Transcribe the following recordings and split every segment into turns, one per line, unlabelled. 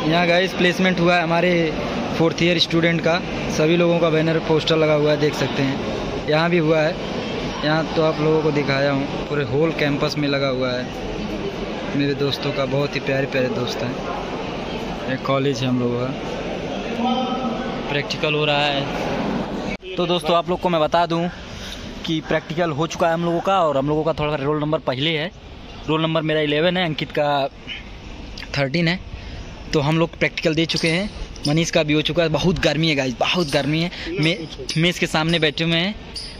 यहाँ guys placement हुआ है हमारे फोर्थ ईयर स्टूडेंट का। सभी लोगों का बैनर पोस्टर लगा हुआ है, देख सकते हैं। यहाँ भी हुआ है। यहाँ तो आप लोगों को दिखाया हूँ। पूरे होल कैंपस में लगा हुआ है। मेरे दोस्तों का बहुत ही प्यारे प्यारे दोस्त हैं। एक कॉलेज है हम लोगों का। प्रैक्टिकल हो रहा है। तो दोस्तों, आप लोग को मैं बता दूँ कि प्रैक्टिकल हो चुका है हम लोगों का और हम लोगों का थोड़ा रोल नंबर पहले है। रोल नंबर मेरा इलेवन है, अंकित का थर्टीन है। तो हम लोग प्रैक्टिकल दे चुके हैं। मनीष का भी हो चुका है। बहुत गर्मी है गाइस बहुत गर्मी है। मे मेज़ के सामने बैठे हुए हैं।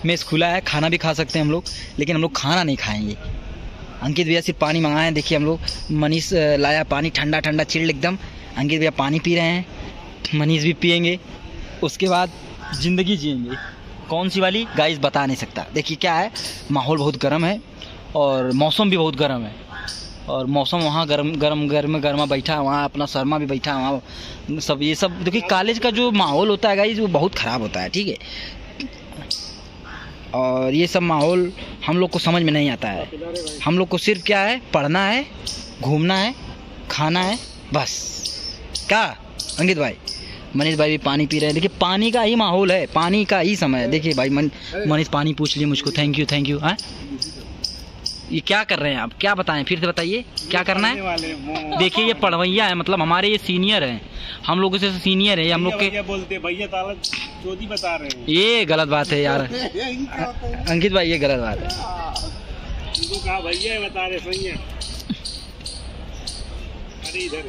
मेज़ खुला है, खाना भी खा सकते हैं हम लोग, लेकिन हम लोग खाना नहीं खाएँगे। अंकित भैया सिर्फ़ पानी मंगाए हैं। देखिए हम लोग, मनीष लाया पानी ठंडा ठंडा, चिल्ड एकदम। अंकित भैया पानी पी रहे हैं। मनीष भी पियेंगे। उसके बाद ज़िंदगी जियेंगे कौन सी वाली? गाइस बता नहीं सकता। देखिए क्या है, माहौल बहुत गर्म है और मौसम भी बहुत गर्म है। और मौसम वहाँ गर्म गर्म गर्म, गर्मा बैठा है वहाँ अपना शर्मा भी बैठा है वहाँ सब, ये सब, देखिए कॉलेज का जो माहौल होता है गाइस, वो बहुत ख़राब होता है, ठीक है। और ये सब माहौल हम लोग को समझ में नहीं आता है। हम लोग को सिर्फ़ क्या है, पढ़ना है, घूमना है, खाना है, बस। क्या? अंकित भाई। मनीष भाई भी पानी पी रहे हैं। देखिए, पानी का ही माहौल है, पानी का ही समय है। देखिए भाई मनीष पानी पूछ लिए मुझको। थैंक यू थैंक यू हाँ? ये क्या कर रहे हैं आप? क्या बताएँ? फिर से बताइए क्या करना है? देखिए ये पढ़वैया है मतलब हमारे ये सीनियर हैं। हम लोगों से सीनियर है हम लोग के
बोलते भैया बता रहे हैं।
ये गलत बात है यार।
है।
अंकित भाई ये गलत बात है।
भैया बता रहे अरे इधर